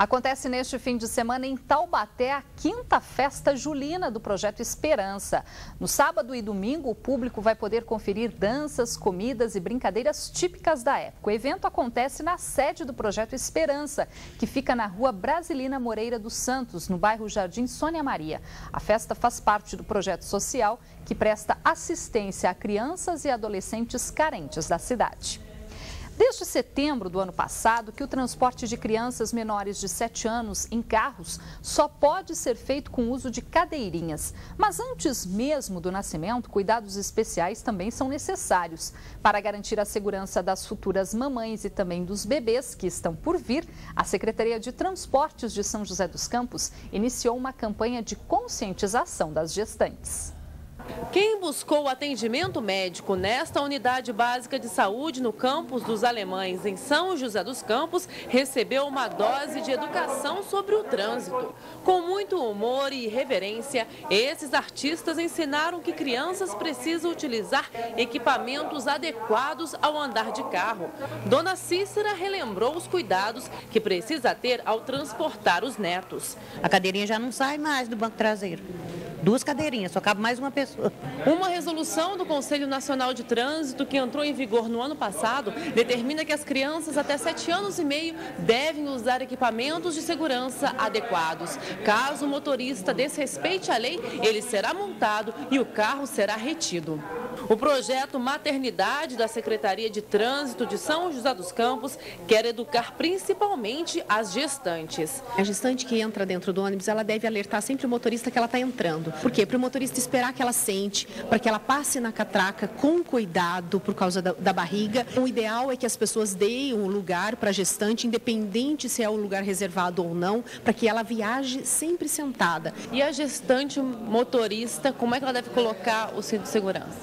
Acontece neste fim de semana em Taubaté a quinta festa julina do projeto Esperança. No sábado e domingo, o público vai poder conferir danças, comidas e brincadeiras típicas da época. O evento acontece na sede do projeto Esperança, que fica na rua Brasilina Moreira dos Santos, no bairro Jardim Sônia Maria. A festa faz parte do projeto social que presta assistência a crianças e adolescentes carentes da cidade. Desde setembro do ano passado, que o transporte de crianças menores de 7 anos em carros só pode ser feito com uso de cadeirinhas. Mas antes mesmo do nascimento, cuidados especiais também são necessários. Para garantir a segurança das futuras mamães e também dos bebês que estão por vir, a Secretaria de Transportes de São José dos Campos iniciou uma campanha de conscientização das gestantes. Quem buscou atendimento médico nesta unidade básica de saúde no campus dos Alemães, em São José dos Campos, recebeu uma dose de educação sobre o trânsito. Com muito humor e reverência, esses artistas ensinaram que crianças precisam utilizar equipamentos adequados ao andar de carro. Dona Cícera relembrou os cuidados que precisa ter ao transportar os netos. A cadeirinha já não sai mais do banco traseiro. Duas cadeirinhas, só cabe mais uma pessoa. Uma resolução do Conselho Nacional de Trânsito, que entrou em vigor no ano passado, determina que as crianças até 7 anos e meio devem usar equipamentos de segurança adequados. Caso o motorista desrespeite a lei, ele será multado e o carro será retido. O projeto Maternidade da Secretaria de Trânsito de São José dos Campos quer educar principalmente as gestantes. A gestante que entra dentro do ônibus, ela deve alertar sempre o motorista que ela está entrando. Por quê? Para o motorista esperar que ela para que ela passe na catraca com cuidado por causa da, da barriga. O ideal é que as pessoas deem um lugar para a gestante, independente se é o lugar reservado ou não, para que ela viaje sempre sentada. E a gestante motorista, como é que ela deve colocar o cinto de segurança?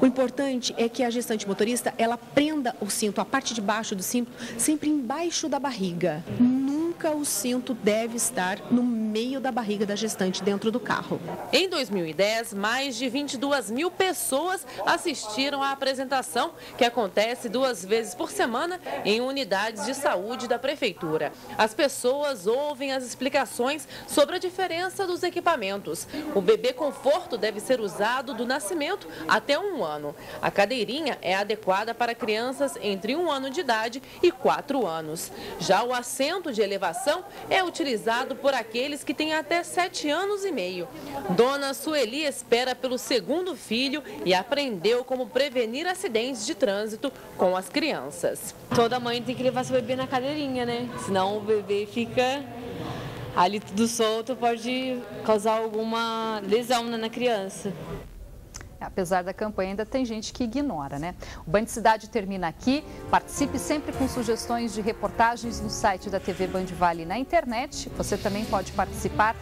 O importante é que a gestante motorista, ela prenda o cinto, a parte de baixo do cinto, sempre embaixo da barriga. Nunca o cinto deve estar no meio da barriga da gestante dentro do carro. Em 2010, mais de 22 mil pessoas assistiram à apresentação, que acontece duas vezes por semana em unidades de saúde da Prefeitura. As pessoas ouvem as explicações sobre a diferença dos equipamentos. O bebê conforto deve ser usado do nascimento até um ano. A cadeirinha é adequada para crianças entre um ano de idade e quatro anos. Já o assento de elevação é utilizado por aqueles que têm até sete anos e meio. Dona Sueli espera pelo segundo filho e aprendeu como prevenir acidentes de trânsito com as crianças. Toda mãe tem que levar seu bebê na cadeirinha, né? Senão o bebê fica ali tudo solto, pode causar alguma lesão né, na criança. Apesar da campanha, ainda tem gente que ignora, né? O Band Cidade termina aqui. Participe sempre com sugestões de reportagens no site da TV Band Vale na internet. Você também pode participar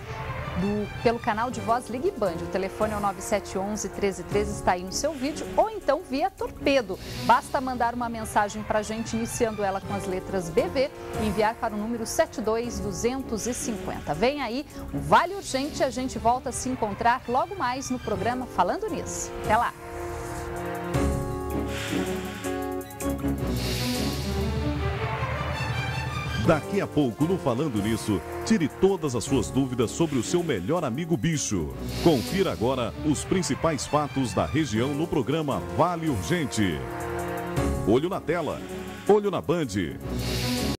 do, pelo canal de voz Ligue Band. O telefone é o 9711 1313, está aí no seu vídeo, ou então via torpedo. Basta mandar uma mensagem para a gente, iniciando ela com as letras BV e enviar para o número 72250. Vem aí, um Vale Urgente, a gente volta a se encontrar logo mais no programa Falando Nisso. Até lá! Daqui a pouco, no Falando Nisso, tire todas as suas dúvidas sobre o seu melhor amigo bicho. Confira agora os principais fatos da região no programa Vale Urgente. Olho na tela, olho na Band.